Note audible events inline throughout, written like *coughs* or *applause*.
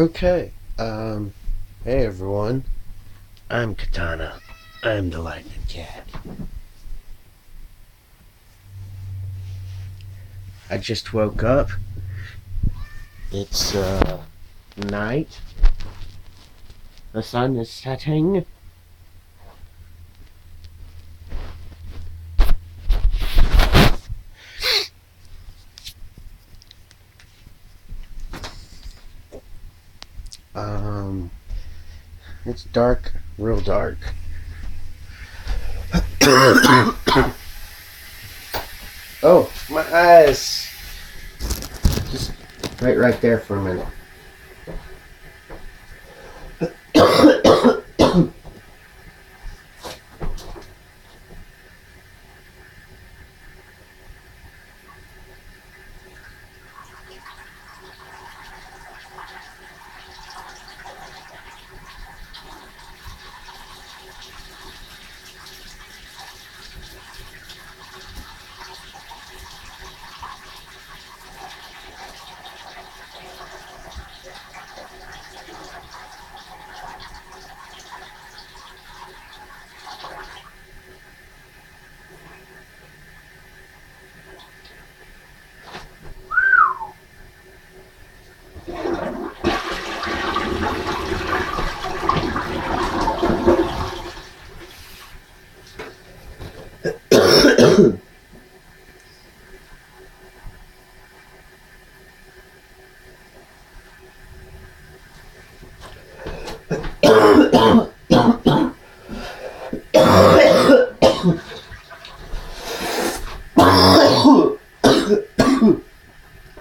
Okay. Um, hey everyone. I'm Katana. I'm the Lightning Cat. I just woke up. It's, uh, night. The sun is setting. Um, it's dark, real dark. *coughs* oh, my eyes. Just right, right there for a minute.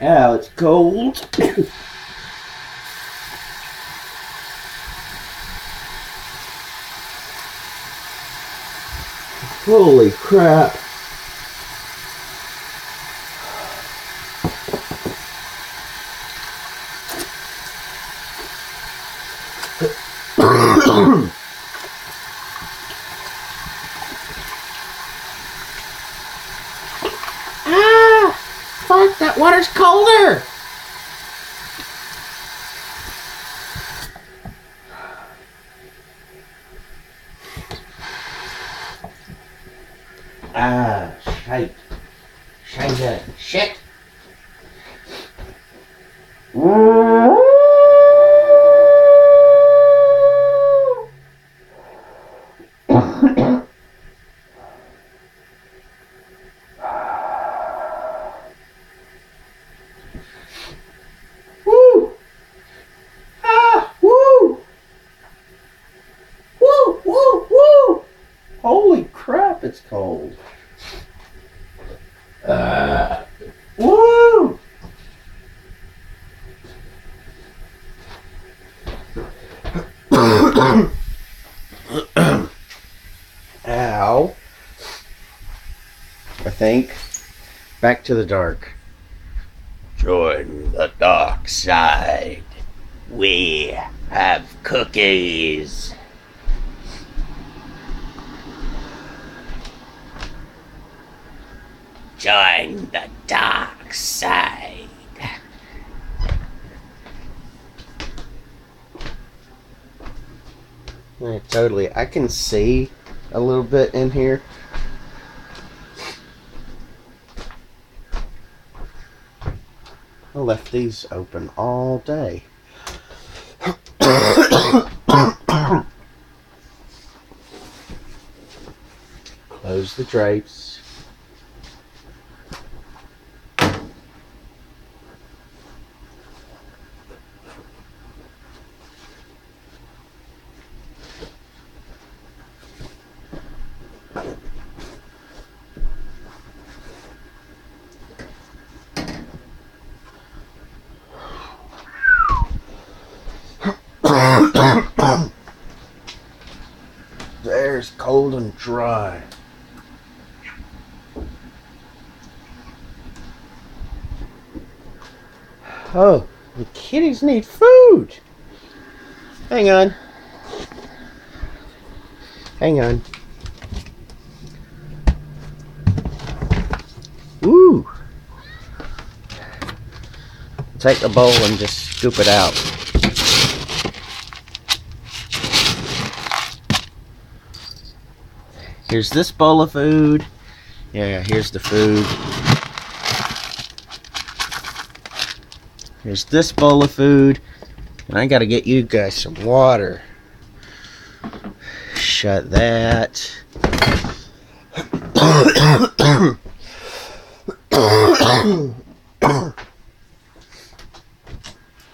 Ow, it's cold. *coughs* Holy crap. ah! Fuck, that water's colder! Ah, shite. Shite. Shit. Ah! Woo! Woo! Woo! Woo! Holy crap, it's cold. Uh, woo! Ow. I think. Back to the dark. Join the dark side. We have cookies. Join the dark side. Yeah, totally. I can see a little bit in here. I left these open all day. *coughs* Close the drapes. The air's cold and dry. Oh, the kitties need food. Hang on. Hang on. Ooh. Take the bowl and just scoop it out. Here's this bowl of food. Yeah, here's the food. Here's this bowl of food. And I gotta get you guys some water. Shut that. *coughs*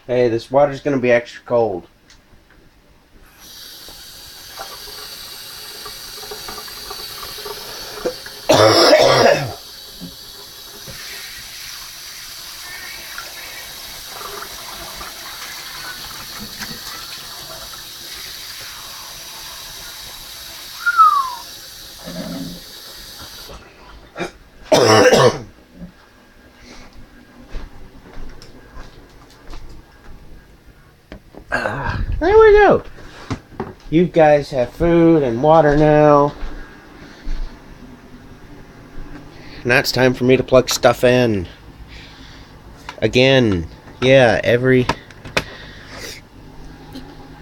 hey, this water's gonna be extra cold. Ah, there we go. You guys have food and water now. Now it's time for me to plug stuff in. Again, yeah, every.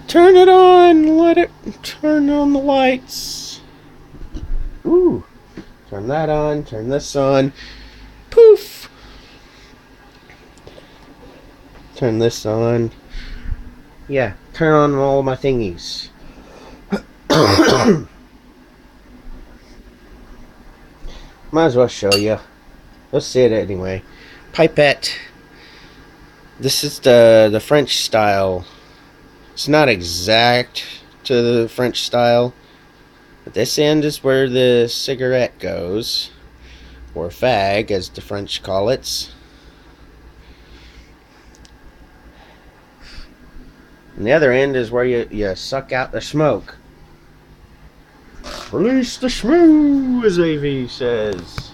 Turn it on, let it turn on the lights. Ooh, turn that on, turn this on. Poof! Turn this on. Yeah, turn on all my thingies. Might as well show you. Let's see it anyway. Pipette. This is the the French style. It's not exact to the French style. But this end is where the cigarette goes. Or fag, as the French call it. And the other end is where you, you suck out the smoke. Release the shmoo, as AV says.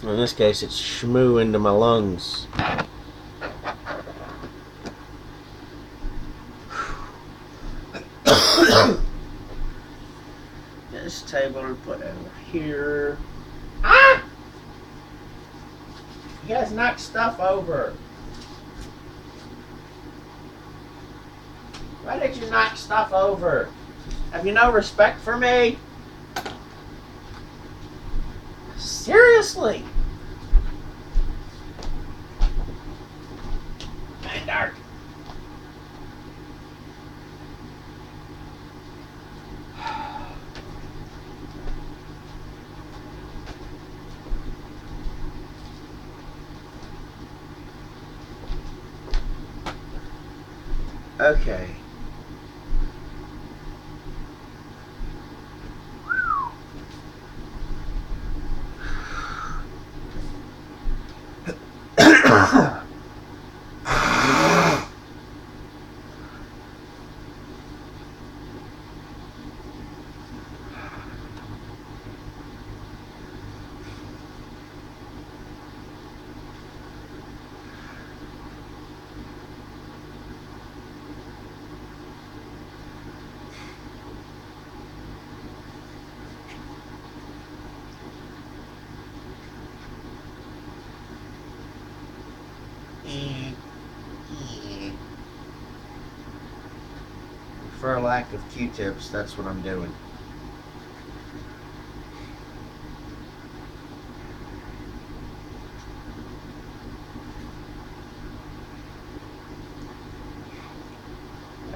In this case, it's shmoo into my lungs. *coughs* this table to put over here. Ah! You guys knock stuff over. Why did you knock stuff over? Have you no respect for me? Seriously? Dark. *sighs* Okay. For a lack of Q-tips, that's what I'm doing.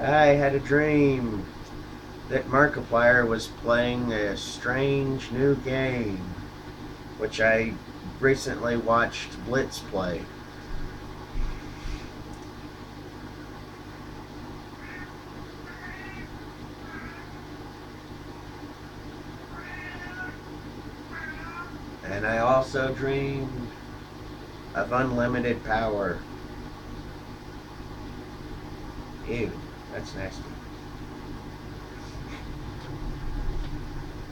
I had a dream that Markiplier was playing a strange new game, which I recently watched Blitz play. And I also dreamed of unlimited power. Ew, that's nasty.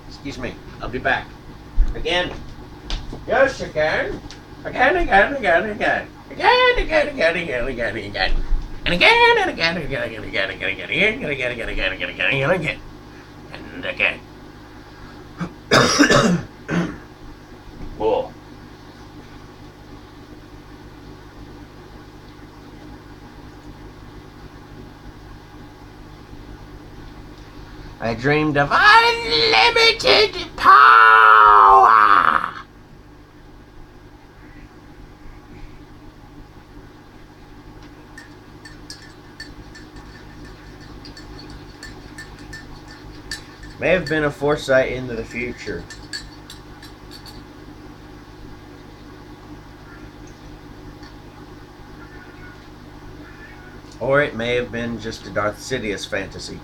Excuse me, I'll be back. Again. Yes, again. Again, again, again, again. Again, again, again, again, again, again. And again, and again, and again, again, again, again, again, and again, and again, and again, and again. And again. I dreamed of unlimited power. May have been a foresight into the future. Or it may have been just a Darth Sidious fantasy.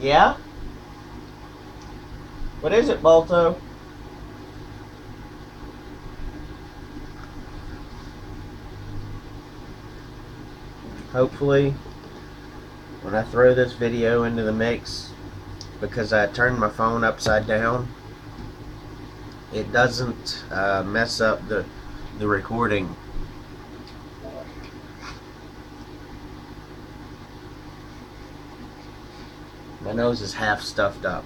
Yeah? What is it, Balto? Hopefully, when I throw this video into the mix, because I turned my phone upside down, it doesn't uh, mess up the, the recording. My nose is half stuffed up.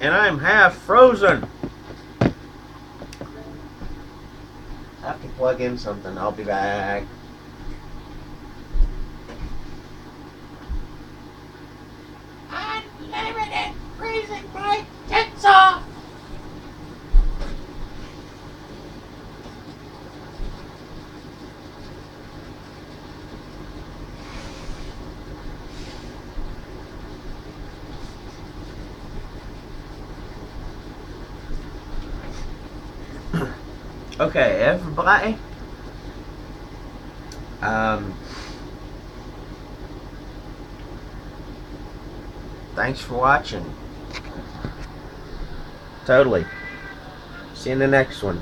And I'm half frozen. I have to plug in something. I'll be back. Unlimited freezing my tits off. Okay, everybody. Um, thanks for watching. Totally. See you in the next one.